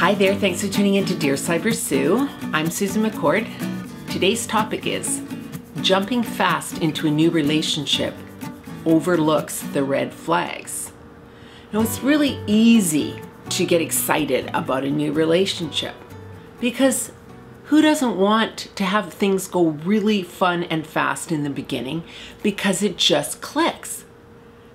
Hi there, thanks for tuning in to Dear Sybersue. I'm Susan McCord. Today's topic is jumping fast into a new relationship overlooks the red flags. Now, it's really easy to get excited about a new relationship because who doesn't want to have things go really fun and fast in the beginning because it just clicks?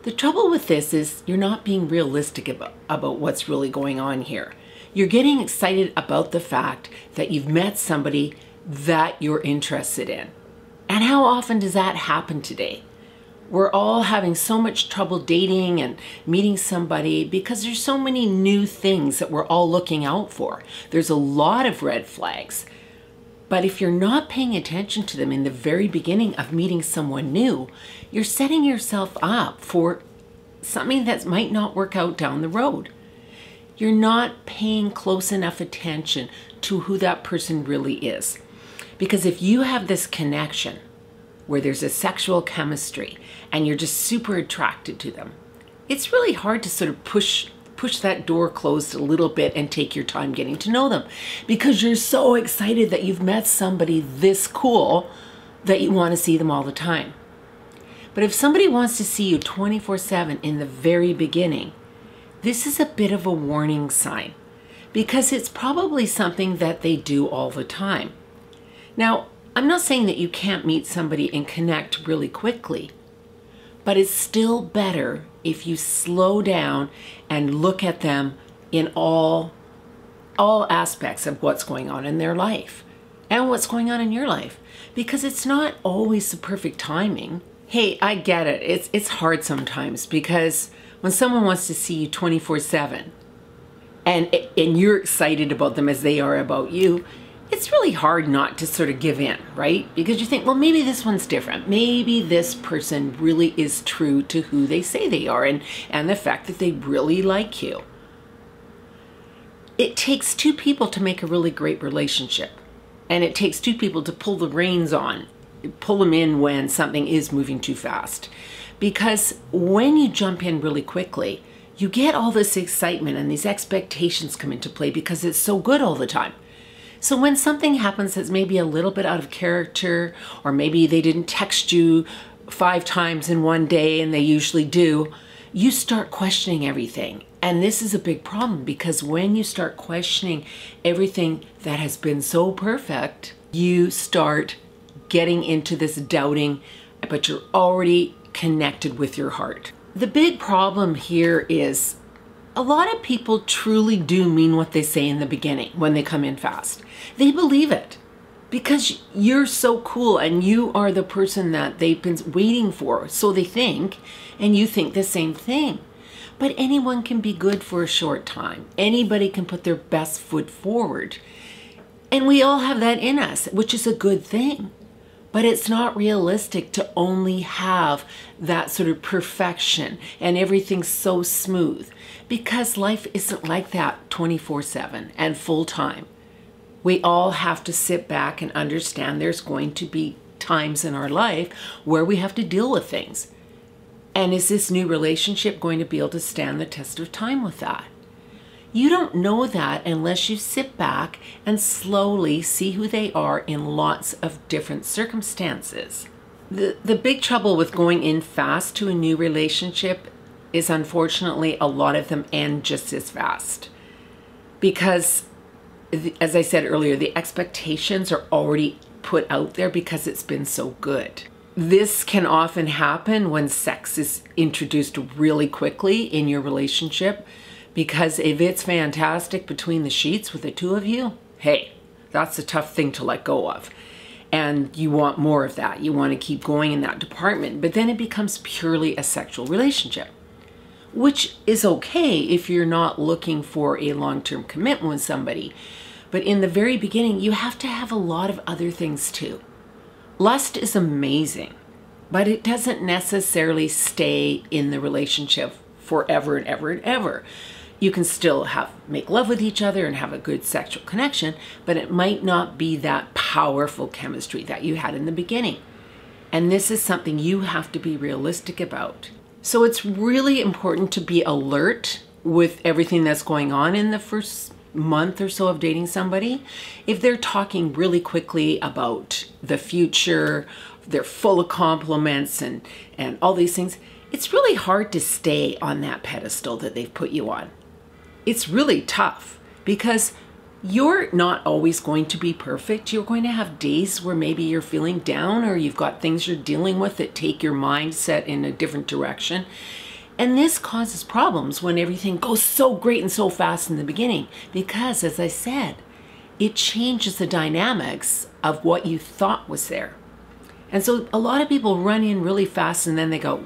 The trouble with this is you're not being realistic about, about what's really going on here. You're getting excited about the fact that you've met somebody that you're interested in. And how often does that happen today? We're all having so much trouble dating and meeting somebody because there's so many new things that we're all looking out for. There's a lot of red flags. But if you're not paying attention to them in the very beginning of meeting someone new, you're setting yourself up for something that might not work out down the road you're not paying close enough attention to who that person really is. Because if you have this connection where there's a sexual chemistry and you're just super attracted to them, it's really hard to sort of push push that door closed a little bit and take your time getting to know them because you're so excited that you've met somebody this cool that you want to see them all the time. But if somebody wants to see you 24/7 in the very beginning, this is a bit of a warning sign because it's probably something that they do all the time. Now, I'm not saying that you can't meet somebody and connect really quickly, but it's still better if you slow down and look at them in all all aspects of what's going on in their life and what's going on in your life because it's not always the perfect timing. Hey, I get it. It's it's hard sometimes because when someone wants to see you 24 7 and, and you're excited about them as they are about you, it's really hard not to sort of give in, right? Because you think, well, maybe this one's different. Maybe this person really is true to who they say they are and, and the fact that they really like you. It takes two people to make a really great relationship. And it takes two people to pull the reins on, pull them in when something is moving too fast. Because when you jump in really quickly, you get all this excitement and these expectations come into play because it's so good all the time. So when something happens that's maybe a little bit out of character, or maybe they didn't text you five times in one day and they usually do, you start questioning everything. And this is a big problem because when you start questioning everything that has been so perfect, you start getting into this doubting, but you're already connected with your heart. The big problem here is a lot of people truly do mean what they say in the beginning when they come in fast. They believe it because you're so cool and you are the person that they've been waiting for. So they think, and you think the same thing. But anyone can be good for a short time. Anybody can put their best foot forward. And we all have that in us, which is a good thing. But it's not realistic to only have that sort of perfection and everything so smooth because life isn't like that 24 7 and full time. We all have to sit back and understand there's going to be times in our life where we have to deal with things. And is this new relationship going to be able to stand the test of time with that? You don't know that unless you sit back and slowly see who they are in lots of different circumstances. The, the big trouble with going in fast to a new relationship is unfortunately a lot of them end just as fast. Because, as I said earlier, the expectations are already put out there because it's been so good. This can often happen when sex is introduced really quickly in your relationship because if it's fantastic between the sheets with the two of you, hey, that's a tough thing to let go of. And you want more of that. You want to keep going in that department. But then it becomes purely a sexual relationship, which is okay if you're not looking for a long term commitment with somebody. But in the very beginning, you have to have a lot of other things too. Lust is amazing, but it doesn't necessarily stay in the relationship forever and ever and ever you can still have make love with each other and have a good sexual connection, but it might not be that powerful chemistry that you had in the beginning. And this is something you have to be realistic about. So it's really important to be alert with everything that's going on in the first month or so of dating somebody, if they're talking really quickly about the future, they're full of compliments and, and all these things, it's really hard to stay on that pedestal that they've put you on. It's really tough because you're not always going to be perfect. You're going to have days where maybe you're feeling down or you've got things you're dealing with that take your mindset in a different direction. And this causes problems when everything goes so great and so fast in the beginning because, as I said, it changes the dynamics of what you thought was there. And so a lot of people run in really fast and then they go,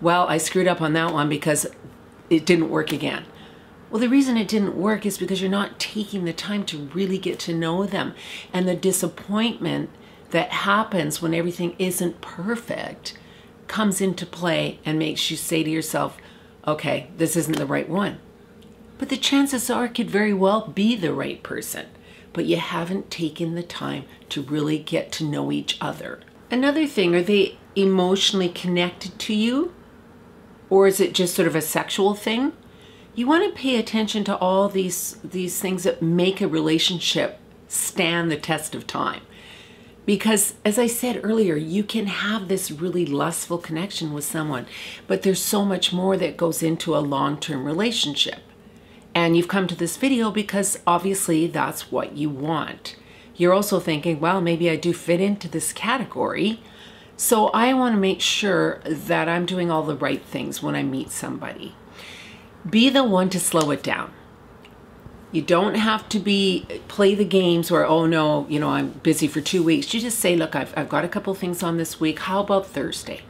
Well, I screwed up on that one because it didn't work again. Well, the reason it didn't work is because you're not taking the time to really get to know them. And the disappointment that happens when everything isn't perfect comes into play and makes you say to yourself, okay, this isn't the right one. But the chances are it could very well be the right person, but you haven't taken the time to really get to know each other. Another thing, are they emotionally connected to you? Or is it just sort of a sexual thing? You want to pay attention to all these these things that make a relationship stand the test of time. Because as I said earlier, you can have this really lustful connection with someone, but there's so much more that goes into a long-term relationship. And you've come to this video because obviously that's what you want. You're also thinking, well, maybe I do fit into this category. So I want to make sure that I'm doing all the right things when I meet somebody. Be the one to slow it down. You don't have to be play the games where, oh no, you know, I'm busy for two weeks. You just say, look, I've, I've got a couple things on this week. How about Thursday?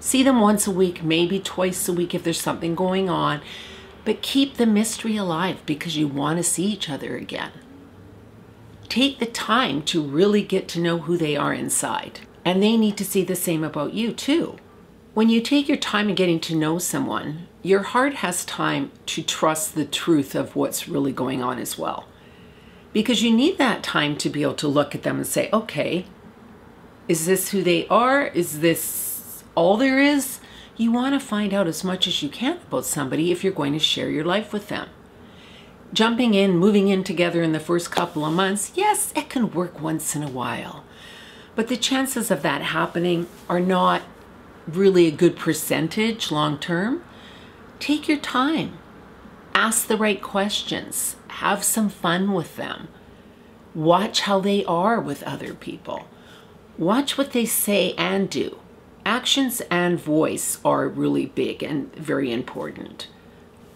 See them once a week, maybe twice a week if there's something going on. But keep the mystery alive because you want to see each other again. Take the time to really get to know who they are inside. And they need to see the same about you too. When you take your time in getting to know someone, your heart has time to trust the truth of what's really going on as well. Because you need that time to be able to look at them and say, okay, is this who they are? Is this all there is? You want to find out as much as you can about somebody if you're going to share your life with them. Jumping in, moving in together in the first couple of months, yes, it can work once in a while. But the chances of that happening are not really a good percentage long term, take your time. Ask the right questions. Have some fun with them. Watch how they are with other people. Watch what they say and do. Actions and voice are really big and very important.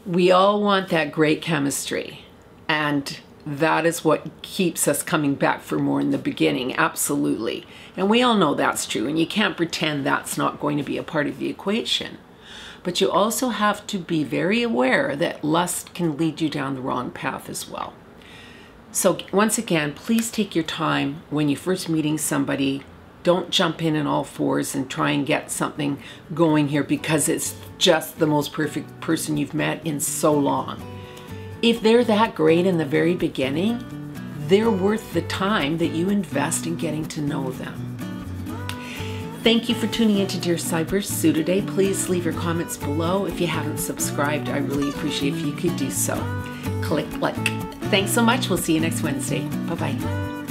We all want that great chemistry, and that is what keeps us coming back for more in the beginning, absolutely. And we all know that's true, and you can't pretend that's not going to be a part of the equation. But you also have to be very aware that lust can lead you down the wrong path as well. So, once again, please take your time when you're first meeting somebody. Don't jump in on all fours and try and get something going here because it's just the most perfect person you've met in so long if they're that great in the very beginning, they're worth the time that you invest in getting to know them. Thank you for tuning into Dear Sybersue today. Please leave your comments below. If you haven't subscribed, I really appreciate if you could do so. Click like. Thanks so much. We'll see you next Wednesday. Bye bye.